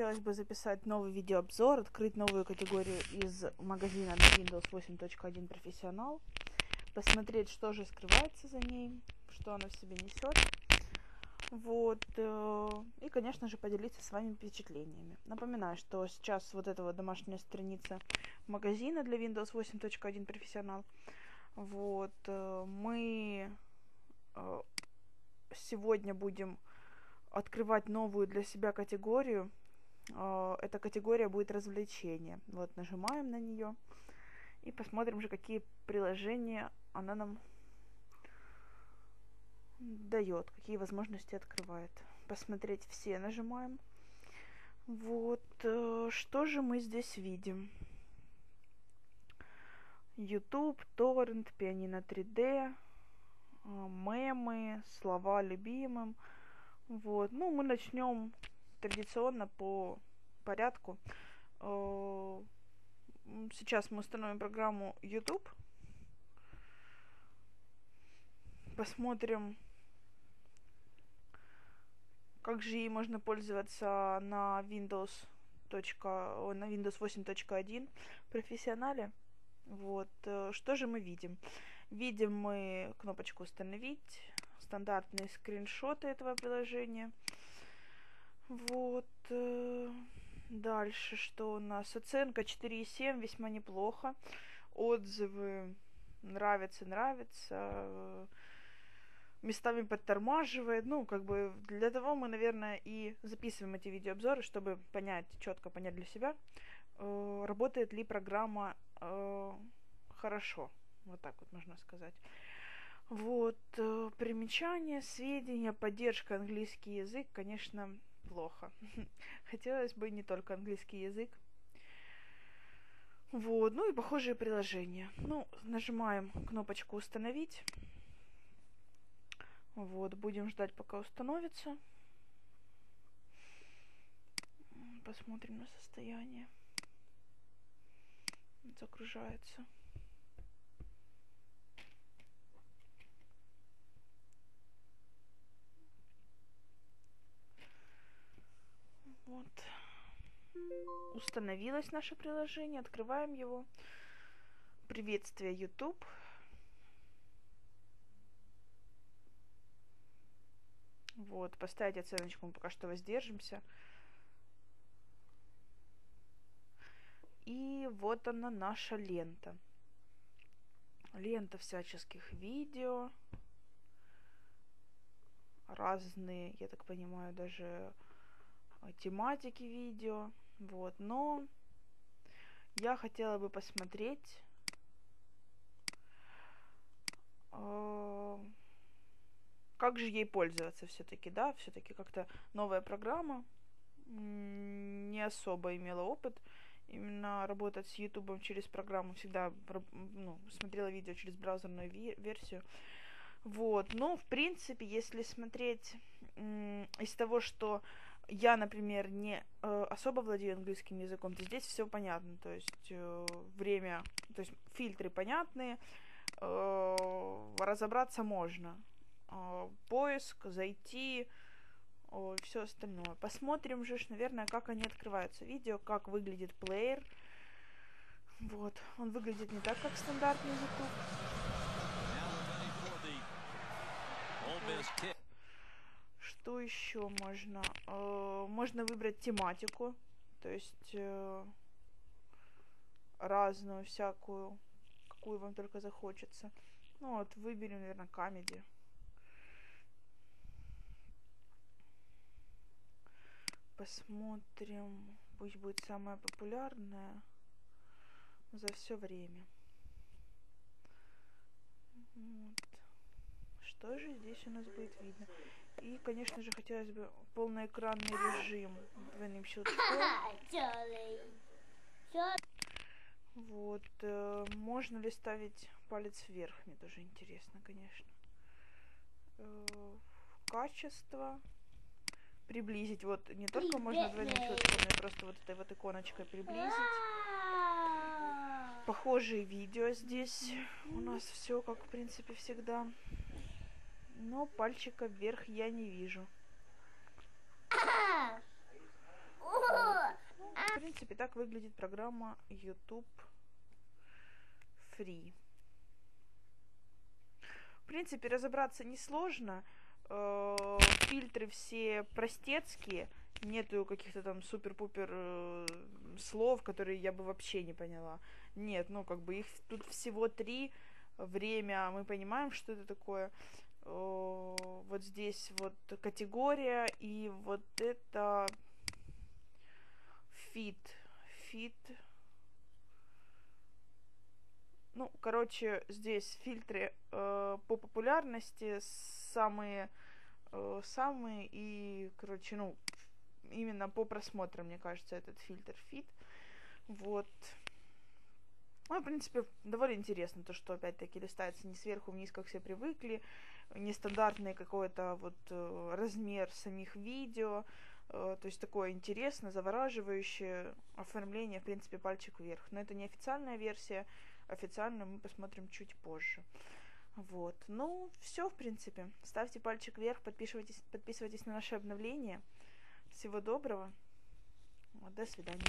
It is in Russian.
Хотелось бы записать новый видеообзор, открыть новую категорию из магазина Windows 8.1 Профессионал, посмотреть, что же скрывается за ней, что она в себе несет. Вот. Э, и, конечно же, поделиться с вами впечатлениями. Напоминаю, что сейчас вот эта вот домашняя страница магазина для Windows 8.1 Профессионал. Вот. Э, мы э, сегодня будем открывать новую для себя категорию эта категория будет развлечения. Вот нажимаем на нее и посмотрим же, какие приложения она нам дает, какие возможности открывает. Посмотреть все нажимаем. Вот, э, что же мы здесь видим? YouTube, торрент, пианино 3D, э, мемы, слова любимым. Вот, ну, мы начнем традиционно по порядку. Э, сейчас мы установим программу YouTube. Посмотрим, как же ей можно пользоваться на Windows. на Windows 8.1 профессионале. Вот. Э, что же мы видим? Видим мы кнопочку «Установить», стандартные скриншоты этого приложения – вот. Э, дальше что у нас? Оценка 4,7, весьма неплохо. Отзывы нравится, нравится. Местами подтормаживает. Ну, как бы для того мы, наверное, и записываем эти видеообзоры, чтобы понять, четко понять для себя, э, работает ли программа э, хорошо. Вот так вот можно сказать. Вот, примечания, сведения, поддержка английский язык, конечно, плохо. Хотелось бы не только английский язык. Вот, ну и похожие приложения. Ну, нажимаем кнопочку «Установить». Вот, будем ждать, пока установится. Посмотрим на состояние. Загружается. Вот. Установилось наше приложение. Открываем его. Приветствие YouTube. Вот, поставить оценочку мы пока что воздержимся. И вот она наша лента. Лента всяческих видео. Разные, я так понимаю, даже тематики видео. Вот, но я хотела бы посмотреть э, как же ей пользоваться все-таки, да, все-таки как-то новая программа, не особо имела опыт именно работать с Ютубом через программу, всегда ну, смотрела видео через браузерную версию. Вот, но в принципе, если смотреть из того, что я, например, не э, особо владею английским языком, то здесь все понятно. То есть э, время, то есть фильтры понятные, э, разобраться можно. Э, поиск, зайти, э, все остальное. Посмотрим же, наверное, как они открываются. Видео, как выглядит плеер. Вот, он выглядит не так, как стандартный YouTube. Что еще можно? Э, можно выбрать тематику, то есть э, разную, всякую, какую вам только захочется. Ну вот, выберем, наверное, комедий. Посмотрим, пусть будет самая популярная за все время. Вот. Что же здесь у нас будет видно? И, конечно же, хотелось бы полноэкранный режим двойным щелчком. Вот. Э, можно ли ставить палец вверх? Мне тоже интересно, конечно. Э, качество. Приблизить. Вот не только можно двойным щелчком, но и просто вот этой вот иконочкой приблизить. Похожие видео здесь. У нас все, как в принципе всегда. Но пальчика вверх я не вижу. принципе, так выглядит программа YouTube Free. В принципе, разобраться несложно. Э, фильтры все простецкие. Нету каких-то там супер-пупер э, слов, которые я бы вообще не поняла. Нет, ну как бы их тут всего три. Время, мы понимаем, что это такое. Вот здесь вот категория, и вот это feat. Feat. Ну, короче, здесь фильтры э, по популярности самые э, самые и, короче, ну, именно по просмотрам, мне кажется, этот фильтр фит. Вот. Ну, в принципе, довольно интересно то, что опять-таки листается не сверху вниз, как все привыкли, нестандартный какой-то вот э, размер самих видео, э, то есть такое интересное, завораживающее оформление, в принципе, пальчик вверх. Но это не официальная версия, официальную мы посмотрим чуть позже. Вот. Ну, все, в принципе. Ставьте пальчик вверх, подписывайтесь, подписывайтесь на наши обновления. Всего доброго. До свидания.